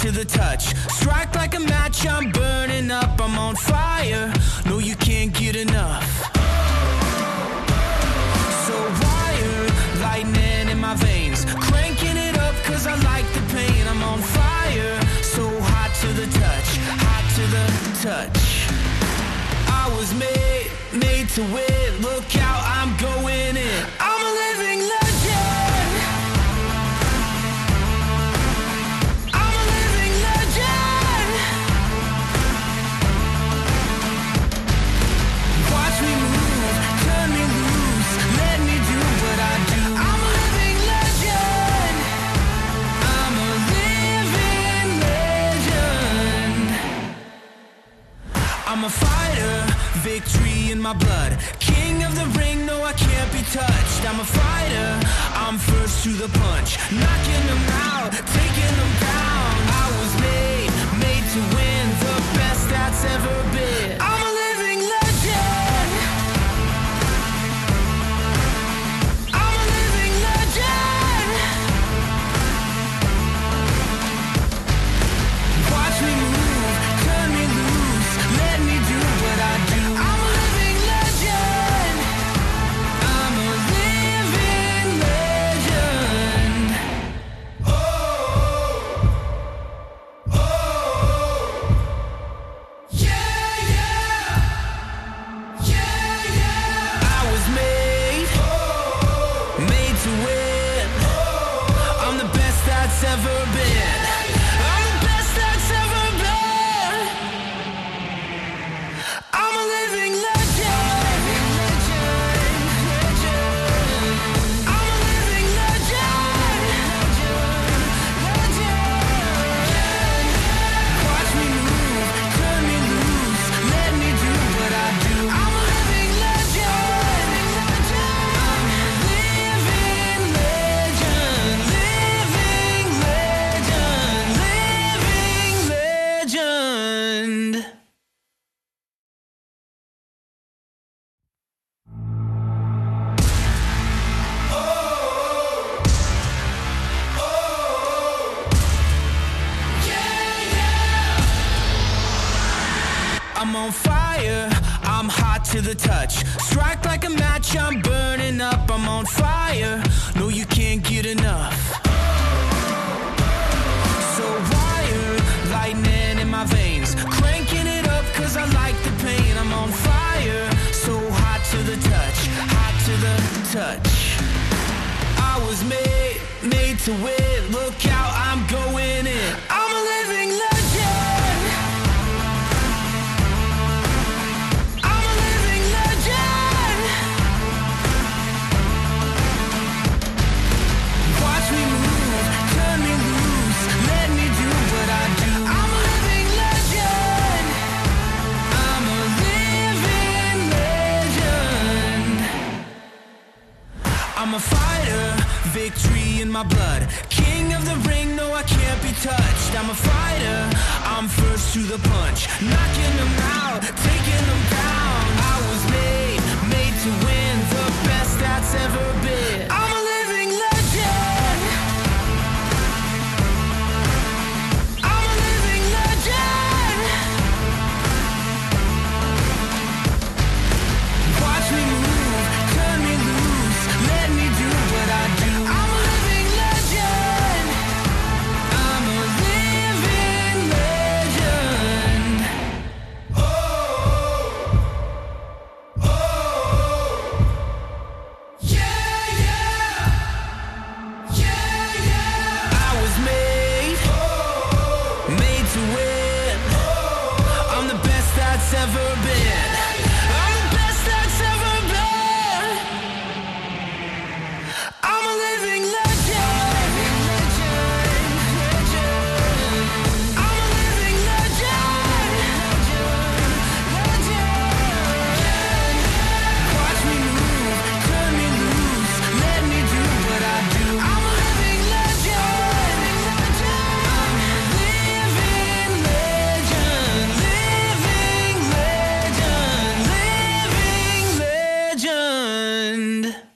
to the touch. Strike like a match, I'm burning up. I'm on fire, no, you can't get enough. So wire, lightning in my veins. Cranking it up cause I like the pain. I'm on fire, so hot to the touch, hot to the touch. I was made, made to win. Look victory in my blood. King of the ring, no, I can't be touched. I'm a fighter, I'm first to the punch. Knocking them out, taking them down. I was made, made to win, the best that's ever been. To the touch. Strike like a match, I'm burning up. I'm on fire, no, you can't get enough. So wire, lightning in my veins. Cranking it up cause I like the pain. I'm on fire, so hot to the touch, hot to the touch. I was made, made to win. Look out, I'm going in. I'm a living in my blood. King of the ring, no, I can't be touched. I'm a fighter, I'm first to the punch. Knocking them out, taking them down. I was made, made to win, ever been. end.